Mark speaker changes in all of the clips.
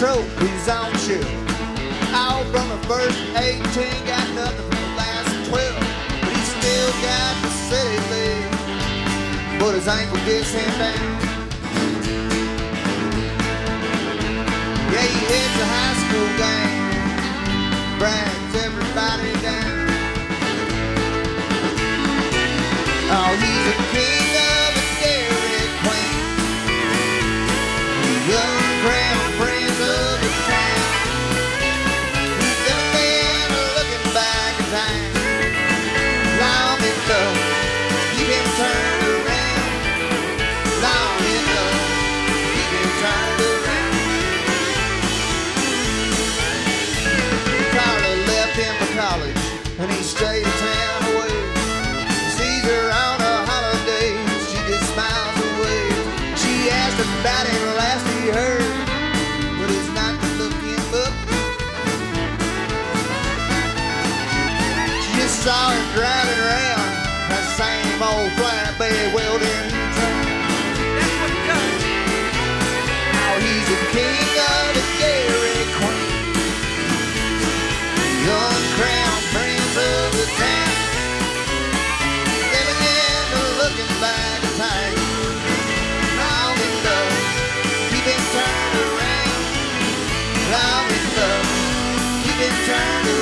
Speaker 1: dope, he's on you. All from the first 18, got nothing from the last 12. But he still got the city leg, but his ankle gets him down. Yeah, he hits a high school game, brags everybody down. Oh, he's Long enough to keep him turned around. Long enough to keep him turned around. Carla left him for college and he stayed a town away. Sees her on a holiday, she away. She asked about saw him driving around that same old flatbed welding
Speaker 2: does.
Speaker 1: Now he's the king of the Dairy Queen. Young crown prince of the town. Living in the looking back of time. Long enough, keep him turned around. Long enough, keep him turned around.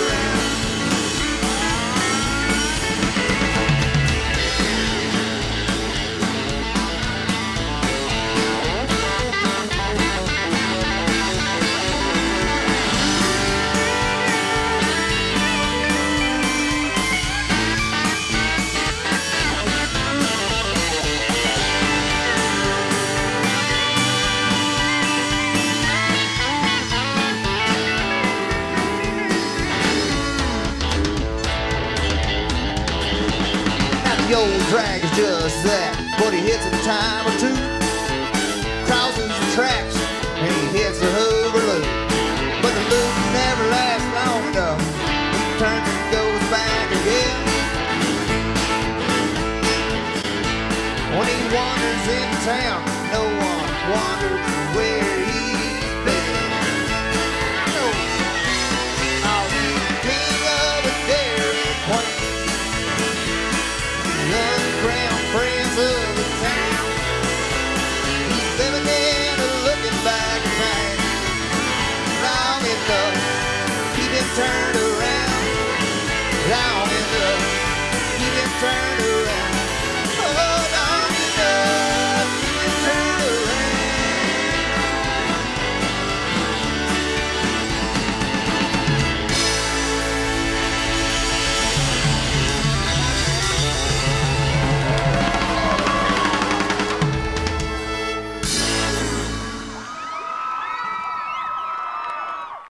Speaker 1: The old drag is just that, but he hits it a time or two. Crosses the tracks and he hits the overload. But the loop never lasts long enough. He turns and goes back again. When he wanders in town, no one wonders where